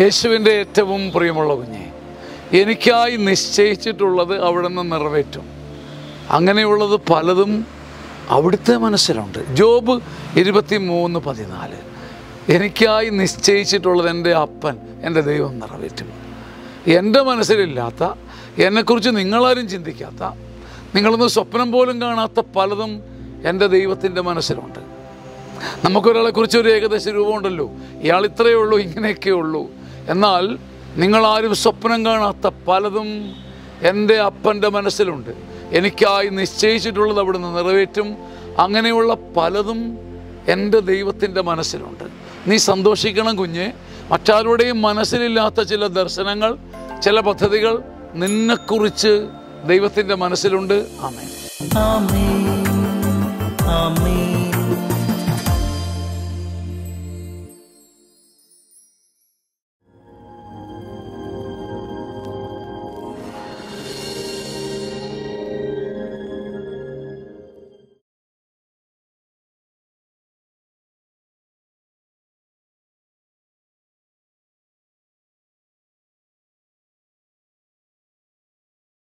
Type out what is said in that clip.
യേശുവിന്റെ ഏറ്റവും പ്രിയമുള്ള കുഞ്ഞെ എനിക്കായി നിശ്ചയിച്ചിട്ടുള്ളത് അവിടെ നിന്ന് നിറവേറ്റും. അങ്ങനെയുള്ളത് പലതും അവിടുത്തെ മനസ്സിലുണ്ട്. ജോബ് ഇരുപത്തി മൂന്ന് പതിനാല്. എനിക്കായി നിശ്ചയിച്ചിട്ടുള്ളത് എന്റെ അപ്പൻ എന്റെ ദൈവം നിറവേറ്റും. എന്റെ മനസ്സിലില്ലാത്ത എന്നെക്കുറിച്ച് നിങ്ങളാരും ചിന്തിക്കാത്ത നിങ്ങളൊന്ന് സ്വപ്നം പോലും കാണാത്ത പലതും എന്റെ ദൈവത്തിന്റെ മനസ്സിലുണ്ട്. നമുക്കൊരാളെ കുറിച്ച് ഒരു ഏകദേശ രൂപമുണ്ടല്ലോ. ഇയാൾ ഇത്രയേ ഉള്ളൂ ഇങ്ങനെയൊക്കെ ഉള്ളൂ. എന്നാൽ നിങ്ങളാരും സ്വപ്നം കാണാത്ത പലതും എന്റെ അപ്പന്റെ മനസ്സിലുണ്ട്. എനിക്കായി നിശ്ചയിച്ചിട്ടുള്ളത് അവിടുന്ന് നിറവേറ്റും. അങ്ങനെയുള്ള പലതും എന്റെ ദൈവത്തിന്റെ മനസ്സിലുണ്ട്. നീ സന്തോഷിക്കണം കുഞ്ഞ്. മറ്റാരുടെയും മനസ്സിലില്ലാത്ത ചില ദർശനങ്ങൾ ചില പദ്ധതികൾ നിന്നെക്കുറിച്ച് ദൈവത്തിന്റെ മനസ്സിലുണ്ട്. ആമേ ആമേ